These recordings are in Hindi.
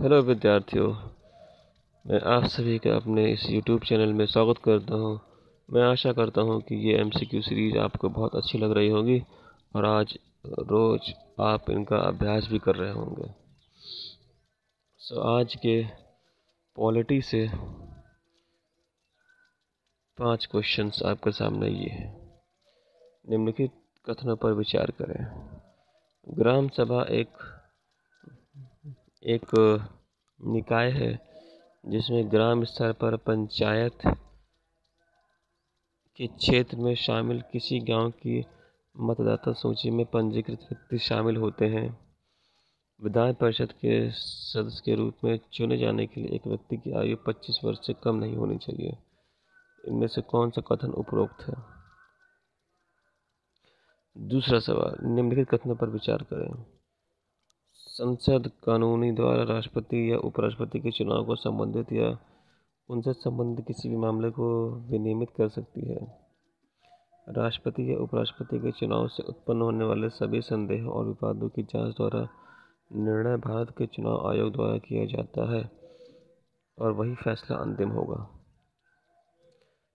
हेलो विद्यार्थियों मैं आप सभी का अपने इस यूट्यूब चैनल में स्वागत करता हूँ। मैं आशा करता हूँ कि ये एमसीक्यू सीरीज़ आपको बहुत अच्छी लग रही होगी और आज रोज़ आप इनका अभ्यास भी कर रहे होंगे। सो so, आज के पॉलिटी से पाँच क्वेश्चंस आपके सामने ये हैं। निम्नलिखित कथनों पर विचार करें। ग्राम सभा एक एक निकाय है, जिसमें ग्राम स्तर पर पंचायत के क्षेत्र में शामिल किसी गाँव की मतदाता सूची में पंजीकृत व्यक्ति शामिल होते हैं। विधान परिषद के सदस्य के रूप में चुने जाने के लिए एक व्यक्ति की आयु 25 वर्ष से कम नहीं होनी चाहिए। इनमें से कौन सा कथन उपरोक्त है? दूसरा सवाल, निम्नलिखित कथनों पर विचार करें। संसद कानूनी द्वारा राष्ट्रपति या उपराष्ट्रपति के चुनाव को संबंधित या उनसे संबंधित किसी भी मामले को विनियमित कर सकती है। राष्ट्रपति या उपराष्ट्रपति के चुनाव से उत्पन्न होने वाले सभी संदेह और विवादों की जाँच द्वारा निर्णय भारत के चुनाव आयोग द्वारा किया जाता है और वही फैसला अंतिम होगा।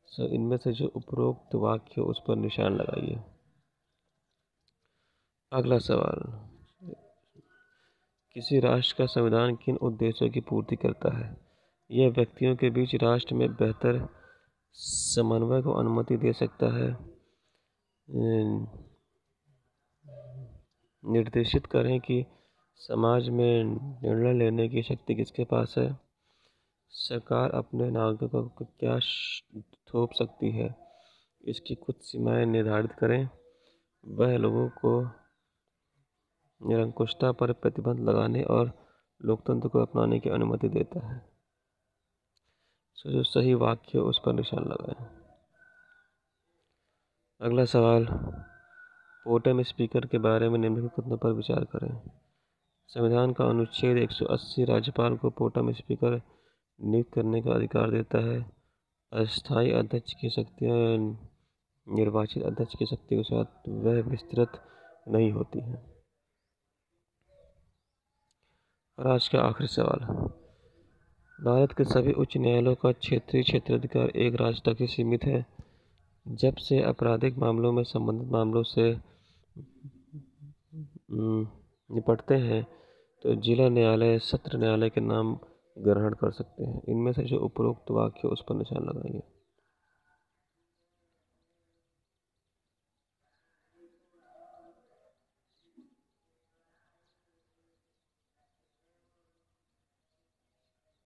सो इनमें से जो उपरोक्त वाक्य उस पर निशान लगाइए। अगला सवाल। किसी राष्ट्र का संविधान किन उद्देश्यों की पूर्ति करता है? यह व्यक्तियों के बीच राष्ट्र में बेहतर समन्वय को अनुमति दे सकता है। निर्देशित करें कि समाज में निर्णय लेने की शक्ति किसके पास है। सरकार अपने नागरिकों को क्या थोप सकती है? इसकी कुछ सीमाएँ निर्धारित करें। वह लोगों को निरंकुशता पर प्रतिबंध लगाने और लोकतंत्र को अपनाने की अनुमति देता है। सो जो सही वाक्य उस पर निशान लगाए। अगला सवाल पोटम स्पीकर के बारे में निम्नलिखित कथनों पर विचार करें। संविधान का अनुच्छेद 180 राज्यपाल को पोटम स्पीकर नियुक्त करने का अधिकार देता है। अस्थायी अध्यक्ष की शक्तियाँ निर्वाचित अध्यक्ष की शक्ति के साथ वह विस्तृत नहीं होती हैं। और आज का आखिरी सवाल। भारत के सभी उच्च न्यायालयों का क्षेत्रीय क्षेत्राधिकार एक राज्य तक ही सीमित है, जब से आपराधिक मामलों में संबंधित मामलों से निपटते हैं तो जिला न्यायालय सत्र न्यायालय के नाम ग्रहण कर सकते हैं। इनमें से जो उपरोक्त वाक्य उस पर निशान लगाइए